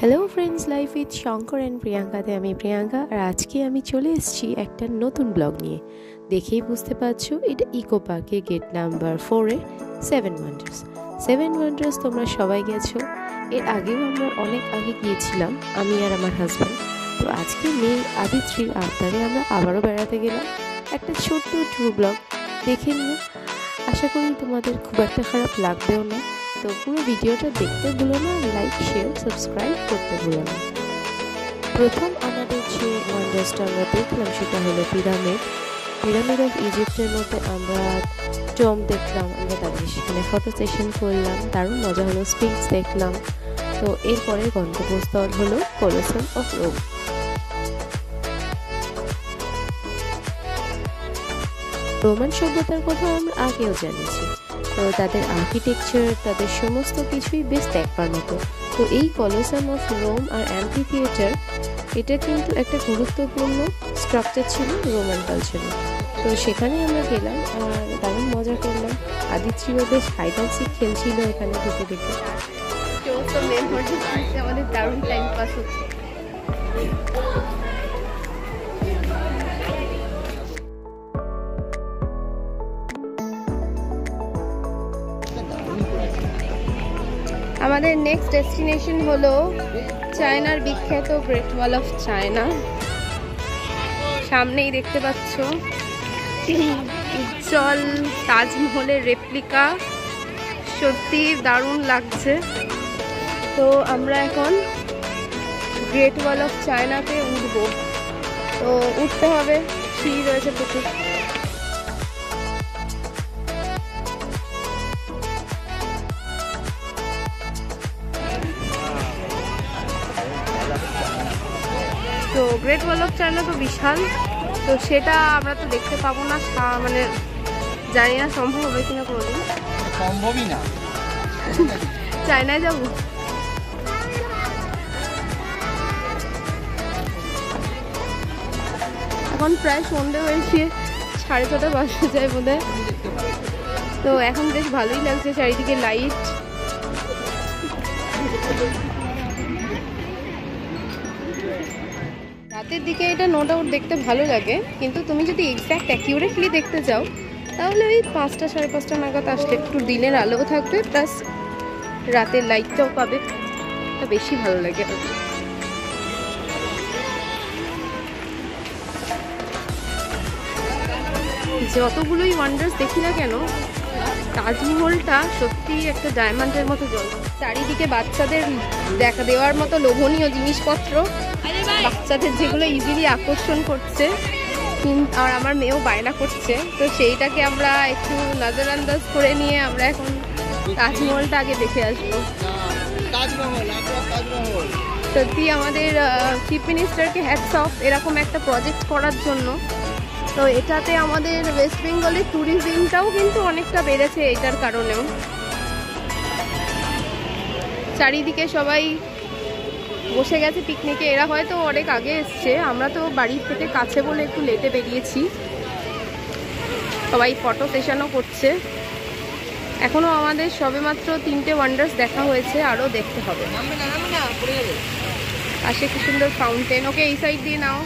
Hello friends life with Shankar and প্রিয়াঙ্কাতে আমি প্রিয়াঙ্কা আর আজকে আমি চলে এসেছি একটা নতুন ব্লগ নিয়ে। দেখেই বুঝতে পারছ, এটা ইকো পার্কে গেট নাম্বার ফোরে সেভেন ওয়ান্ডার্স সেভেন ওয়ান্ডার্স তোমরা সবাই গেছো। এর আগেও আমরা অনেক আগে গিয়েছিলাম, আমি আর আমার হাজব্যান্ড তো আজকে মেয়ে আদিত্রির আবদারে আমরা আবারও বেড়াতে গেলাম। একটা ছোট্ট ট্যুর ব্লগ দেখে নিও। আশা করি তোমাদের খুব একটা খারাপ লাগবেও না। তো পুরো ভিডিওটা দেখতে ভুলো না লাইক শেয়ার সাবস্ক্রাইব করতে ভুলো না। প্রথম আমাদের যে ওয়ান্ডার্সটা আমরা দেখলাম, সেটা হলো পিরামিড পিরামিড অফ ইজিপ্টের মধ্যে আমরা টম দেখলাম, আমরা তাদের সেখানে ফটো সেশন করলাম, দারুণ মজা হলো স্পিক্স দেখলাম। তো এরপরে গন্তব্যস্থল হলো কলোসাম অফ রোম রোমান সভ্যতার কথা আমরা আগেও জানিয়েছি তাদের আর্কিটেকচার তাদের সমস্ত কিছুই বেশ দেখবার মতো। তো এই কলোসাম অফ রোম আর অ্যাম্পি থিয়েটার এটা কিন্তু একটা গুরুত্বপূর্ণ স্ট্রাকচার ছিল রোমান কালচারে তো সেখানে আমরা গেলাম আর দারুণ মজা করলাম। আদিত্রিও বেশ হাইড অ্যান্ড খেলছিল এখানে ঢুকে ঢুকে। আমাদের দারুণ টাইম পাস হচ্ছে। আমাদের নেক্সট ডেস্টিনেশন হলো চায়নার বিখ্যাত গ্রেট ওয়াল অফ চায়না সামনেই দেখতে পাচ্ছ উজ্জ্বল তাজমহলের রেপ্লিকা সত্যি দারুণ লাগছে। তো আমরা এখন গ্রেট ওয়াল অফ চায়নাতে উঠবো। তো উঠতে হবে, সিঁড়ি রয়েছে প্রচুর। তো গ্রেট ওয়াল অফ চায়না তো বিশাল। তো সেটা আমরা তো দেখতে পাবো না মানে জানি না সম্ভব হবে কিনা কোনোদিন। সম্ভবই না। চায়নায় যাব। এখন প্রায় সন্ধে হয়েছে সাড়ে ছটা বাজতে যায় বোধ তো এখন বেশ ভালোই লাগছে চারিদিকে লাইট রাতের দিকে এটা নো ডাউট দেখতে ভালো লাগে, কিন্তু তুমি যদি এক্স্যাক্ট অ্যাকিউরেটলি দেখতে চাও, তাহলে ওই পাঁচটা সাড়ে পাঁচটা নাগাদ আসলে একটু দিনের আলোও থাকবে প্লাস রাতের লাইটটাও পাবে তা বেশি ভালো লাগে। যতগুলোই ওয়ান্ডার্স দেখি না কেন তাজমহলটা সত্যি একটা ডায়মন্ডের মতো জল। চারিদিকে বাচ্চাদের দেখা দেওয়ার মতো লোভনীয় জিনিসপত্র। বাচ্চাদের যেগুলো ইজিলি আকর্ষণ করছে আর আমার মেয়েও বায়না করছে। তো সেইটাকে আমরা একটু নজরআন্দাজ করে নিয়ে আমরা এখন তাজমহলটা আগে দেখে আসব। সত্যি আমাদের চিফ মিনিস্টারকে হ্যাটস অফ এরকম একটা প্রজেক্ট করার জন্য। তো এটাতে আমাদের ওয়েস্ট বেঙ্গলের ট্যুরিজমটাও কিন্তু অনেকটা বেড়েছে এটার কারণেও। চারিদিকে সবাই বসে গেছে পিকনিকে এরা হয়তো অনেক আগে এসছে। আমরা তো বাড়ির থেকে কাছে বলে একটু লেটে বেরিয়েছি। সবাই ফটো সেশনও করছে। এখনও আমাদের সবেমাত্র তিনটে ওয়ান্ডার্স দেখা হয়েছে, আরও দেখতে হবে। পাশে কি সুন্দর ফাউন্টেন ওকে, এই সাইড দিয়ে নাও।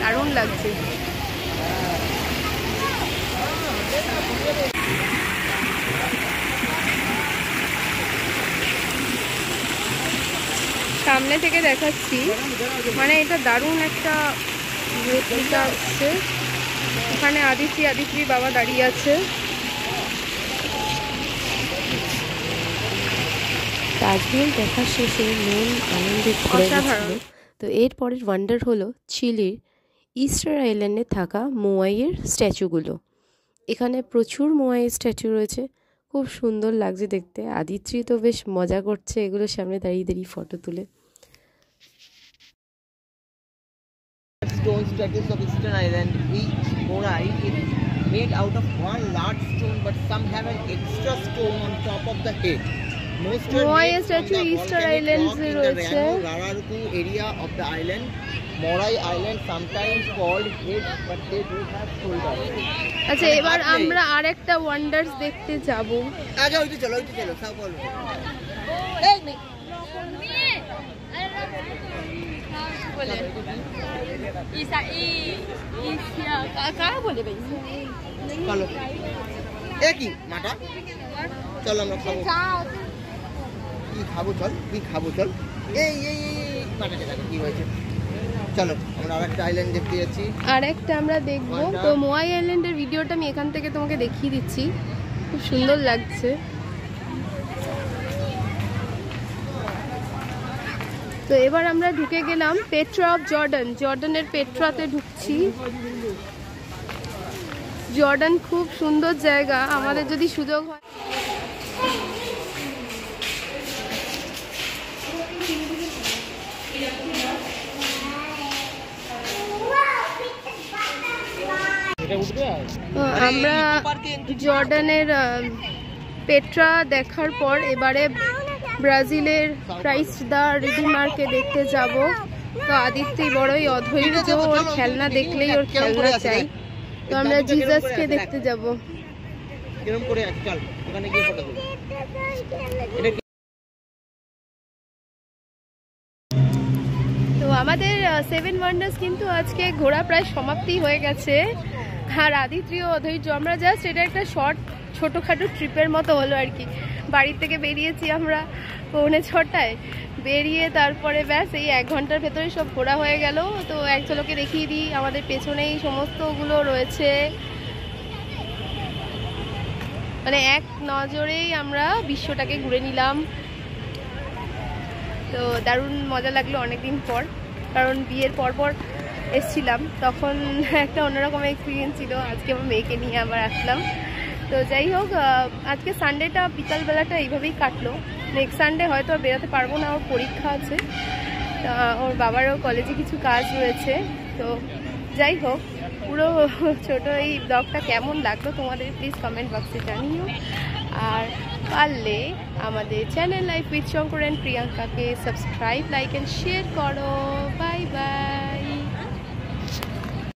দারুণ লাগছে। সামনে থেকে দেখাচ্ছি মানে এটা দারুণ একটা রেপ্লিকা আসছে। ওখানে আদিত্রি আদিত্রি বাবা দাঁড়িয়ে আছে। তাজমহল দেখা শেষে মন আনন্দে অসাধারণ। তো এরপরের ওয়ান্ডার হলো চিলির ইস্টার আইল্যান্ডে থাকা মোয়াইয়ের স্ট্যাচুগুলো এখানে প্রচুর মোয়াইয়ের স্ট্যাচু রয়েছে খুব সুন্দর লাগছে দেখতে আদিত্রি তো বেশ মজা করছে এগুলোর সামনে দাঁড়িয়ে দাঁড়িয়ে ফটো তুলে stone statues of Eastern Island. Each morai is made out of one large stone, but some have an extra stone on top of the head. Most are Moai made from the volcanic rock in the Rararuku area of the island. Morai Island sometimes called head, but they do have shoulders. আচ্ছা এবার আমরা আরেকটা wonders দেখতে যাব। আগে ওইটা চলো ওইটা চলো সব বলো। চলো। এ কি চলো আমরা খাব। কি খাব চল কি খাব চল। এই এই এই এই, মাটাকে দেখো কি হয়েছে। চলো আমরা আরেকটা আইল্যান্ড দেখতে যাচ্ছি। আর আমরা দেখব। তো মোয়াই আইল্যান্ডের ভিডিওটা আমি এখান থেকে তোমাকে দেখিয়ে দিচ্ছি। খুব সুন্দর লাগছে। তো এবার আমরা ঢুকে গেলাম পেট্রা অফ জর্ডান জর্ডানের পেট্রাতে ঢুকছি। জর্ডান খুব সুন্দর জায়গা। আমাদের যদি সুযোগ হয় তো আমরা জর্ডানের পেট্রা দেখার পর এবারে ব্রাজিলের ক্রাইস্ট দা রিডিমারকে দেখতে যাব। তো আদিত্য বড়ই অধৈর্য ওর খেলনা দেখলেই ওর খেলনা চাই। তো আমরা জিজাসকে দেখতে যাব। করে আছে ওখানে গিয়ে ফটো তো আমাদের সেভেন ওয়ান্ডার্স কিন্তু আজকে ঘোরা প্রায় সমাপ্তি হয়ে গেছে। আর আদিত্রিও অধৈর্য, আমরা জাস্ট এটা একটা শর্ট ছোটোখাটো ট্রিপের মতো হলো আর কি। বাড়ির থেকে বেরিয়েছি আমরা পৌনে ছটায়। বেরিয়ে তারপরে ব্যাস এই এক ঘণ্টার ভেতরে সব ঘোরা হয়ে গেল। তো এক ঝলকে দেখিয়ে দিই, আমাদের পেছনেই সমস্তগুলো রয়েছে। মানে এক নজরেই আমরা বিশ্বটাকে ঘুরে নিলাম। তো দারুণ মজা লাগল অনেকদিন পর। কারণ বিয়ের পর পর এসছিলাম, তখন একটা অন্যরকম এক্সপিরিয়েন্স ছিল। আজকে আমার মেয়েকে নিয়ে আবার আসলাম। তো যাই হোক আজকে সানডেটা বিকালবেলাটা এইভাবেই কাটলো। নেক্সট সানডে হয়তো বেরোতে পারব না, ওর পরীক্ষা আছে। ওর বাবারও কলেজে কিছু কাজ রয়েছে। তো যাই হোক, পুরো ছোট এই ব্লগটা কেমন লাগল তোমাদের প্লিজ কমেন্ট বক্সে জানিও। আর পারলে আমাদের channel life with Shankar and প্রিয়াঙ্কাকে subscribe like and share করো। Bye bye